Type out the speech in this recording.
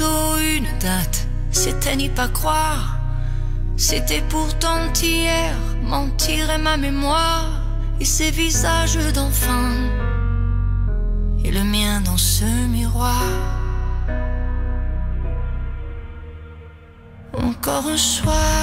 Une date, c'était n'y pas croire. C'était pourtant hier, mentir est ma mémoire et ses visages d'enfant et le mien dans ce miroir. Encore un soir